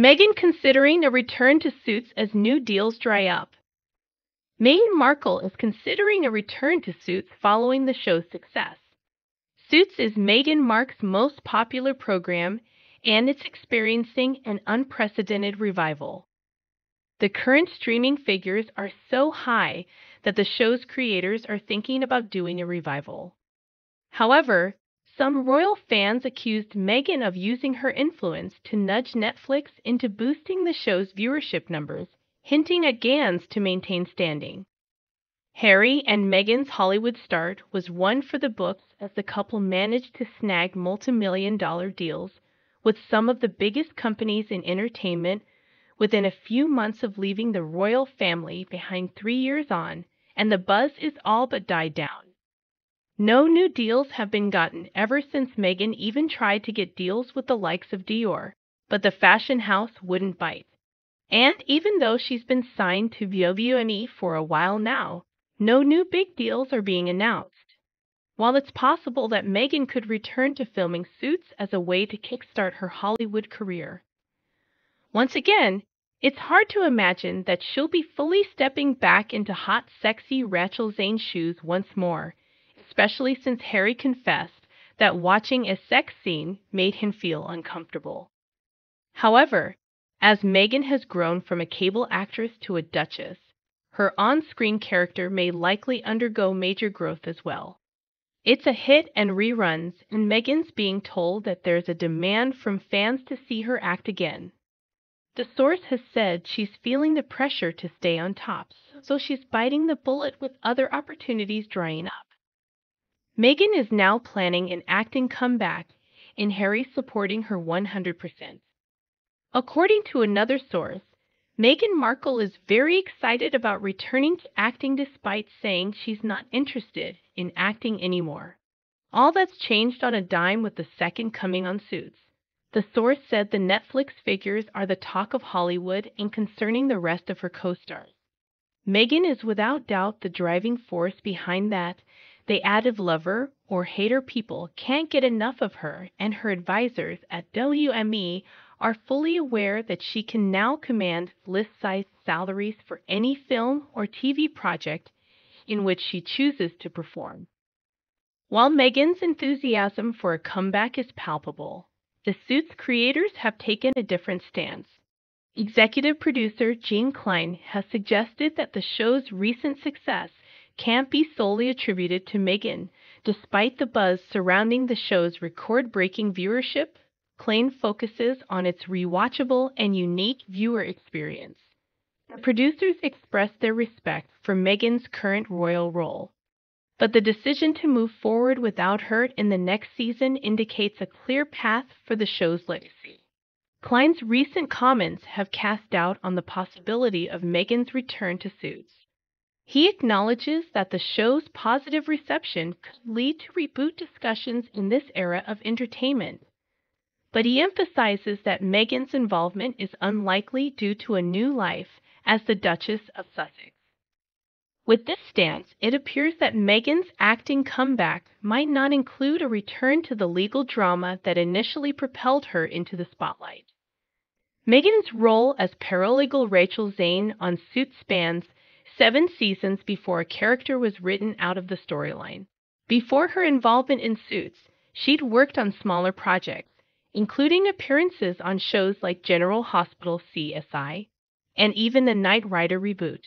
Meghan considering a return to Suits as new deals dry up. Meghan Markle is considering a return to Suits following the show's success. Suits is Meghan Markle's most popular program and it's experiencing an unprecedented revival. The current streaming figures are so high that the show's creators are thinking about doing a revival. However, some royal fans accused Meghan of using her influence to nudge Netflix into boosting the show's viewership numbers, hinting at Gans to maintain standing. Harry and Meghan's Hollywood start was one for the books as the couple managed to snag multi-million dollar deals with some of the biggest companies in entertainment within a few months of leaving the royal family behind three years on, and the buzz is all but died down. No new deals have been gotten ever since Megan even tried to get deals with the likes of Dior, but the fashion house wouldn't bite. And even though she's been signed to WME for a while now, no new big deals are being announced. While it's possible that Megan could return to filming Suits as a way to kickstart her Hollywood career, once again, it's hard to imagine that she'll be fully stepping back into hot, sexy Rachel Zane shoes once more especially since Harry confessed that watching a sex scene made him feel uncomfortable. However, as Meghan has grown from a cable actress to a duchess, her on screen character may likely undergo major growth as well. It's a hit and reruns, and Meghan's being told that there's a demand from fans to see her act again. The source has said she's feeling the pressure to stay on top, so she's biting the bullet with other opportunities drying up. Meghan is now planning an acting comeback, and Harry supporting her 100%. According to another source, Meghan Markle is very excited about returning to acting despite saying she's not interested in acting anymore. All that's changed on a dime with the second coming on Suits. The source said the Netflix figures are the talk of Hollywood and concerning the rest of her co stars. Meghan is without doubt the driving force behind that the added lover or hater people can't get enough of her, and her advisors at WME are fully aware that she can now command list sized salaries for any film or TV project in which she chooses to perform. While Meghan's enthusiasm for a comeback is palpable, the Suits creators have taken a different stance. Executive producer Gene Klein has suggested that the show's recent success can't be solely attributed to Meghan, despite the buzz surrounding the show's record breaking viewership. Klein focuses on its rewatchable and unique viewer experience. The producers expressed their respect for Meghan's current royal role, but the decision to move forward without her in the next season indicates a clear path for the show's legacy. Klein's recent comments have cast doubt on the possibility of Meghan's return to Suits. He acknowledges that the show's positive reception could lead to reboot discussions in this era of entertainment. But he emphasizes that Meghan's involvement is unlikely due to a new life as the Duchess of Sussex. With this stance, it appears that Meghan's acting comeback might not include a return to the legal drama that initially propelled her into the spotlight. Meghan's role as paralegal Rachel Zane on Suits spans seven seasons before a character was written out of the storyline. Before her involvement in Suits, she'd worked on smaller projects, including appearances on shows like General Hospital CSI and even the Knight Rider reboot.